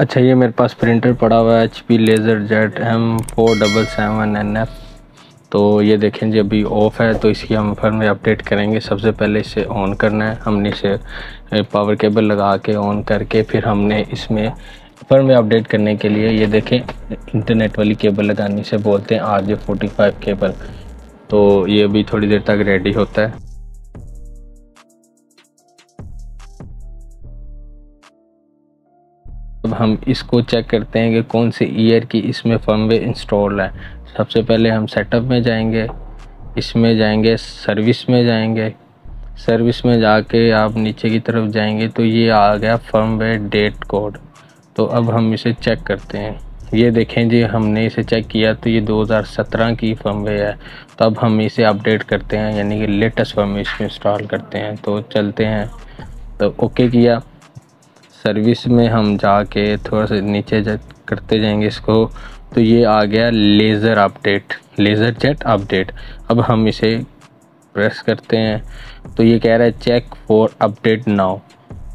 अच्छा ये मेरे पास प्रिंटर पड़ा हुआ है H P LaserJet M four double seven N F तो ये देखें जी, अभी ऑफ़ है तो इसकी हम फर्म में अपडेट करेंगे। सबसे पहले इसे ऑन करना है। हमने इसे पावर केबल लगा के ऑन करके फिर हमने इसमें फर्म में अपडेट करने के लिए, ये देखें इंटरनेट वाली केबल लगाने से बोलते हैं R J forty five cable तो ये अभी थोड़ी देर तक रेडी होता है। हम इसको चेक करते हैं कि कौन से ईयर की इसमें फर्मवेयर इंस्टॉल है। सबसे पहले हम सेटअप में जाएँगे, इसमें जाएँगे सर्विस में जाएँगे। सर्विस में जाके आप नीचे की तरफ़ जाएँगे तो ये आ गया फर्मवेयर डेट कोड तो अब हम इसे चेक करते हैं। ये देखें जी, हमने इसे चेक किया तो ये 2017 की फर्मवेयर है। तो अब हम इसे अपडेट करते हैं, यानी कि लेटेस्ट फर्मवेयर इसमें इंस्टॉल करते हैं। तो चलते हैं। तो ओके किया। सर्विस में हम जाके थोड़ा सा नीचे करते जाएँगे इसको। तो ये आ गया laser update laser jet update अब हम इसे प्रेस करते हैं। तो ये कह रहा है चेक फॉर अपडेट नाउ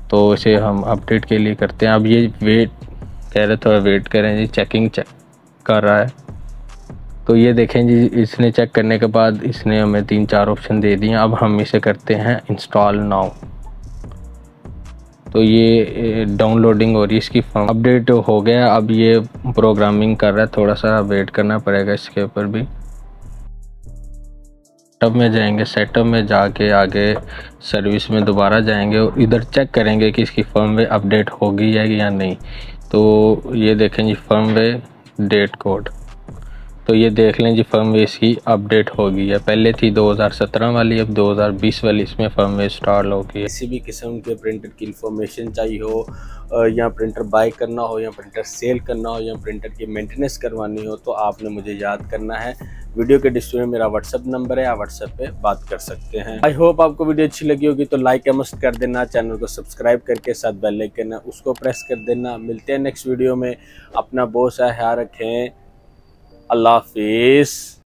तो इसे हम अपडेट के लिए करते हैं। अब ये वेट कह रहे थोड़ा वेट करें जी चेकिंग चेक कर रहा है। तो ये देखें जी, इसने चेक करने के बाद इसने हमें तीन चार ऑप्शन दे दिए। अब हम इसे करते हैं इंस्टॉल नाउ तो ये डाउनलोडिंग हो रही है इसकी फॉर्म अपडेट हो गया। अब ये प्रोग्रामिंग कर रहा है थोड़ा सा वेट करना पड़ेगा इसके ऊपर भी। सेटअप में जाएँगे सेटअप में जाके आगे सर्विस में दोबारा जाएँगे और इधर चेक करेंगे कि इसकी फर्मवेयर अपडेट होगी या नहीं। तो ये देखें जी फर्मवेयर डेट कोड तो ये देख लें जी फर्मवेयर इसकी अपडेट हो गई है। पहले थी 2017 वाली, अब 2020 वाली, इसमें फर्मवेयर इंस्टॉल हो गई है। किसी भी किस्म के प्रिंटर की इंफॉर्मेशन चाहिए हो या प्रिंटर बाय करना हो, या प्रिंटर सेल करना हो, या प्रिंटर की मेंटेनेंस करवानी हो तो आपने मुझे याद करना है। वीडियो के डिस्प्ले में मेरा व्हाट्सअप नंबर है, आप व्हाट्सएप पे बात कर सकते हैं। आई होप आपको वीडियो अच्छी लगी होगी तो लाइक या मस्त कर देना चैनल को सब्सक्राइब करके साथ बेल है, उसको प्रेस कर देना। मिलते हैं नेक्स्ट वीडियो में। अपना बहुत सा ख्याल रखें। अल्लाह हाफिज़।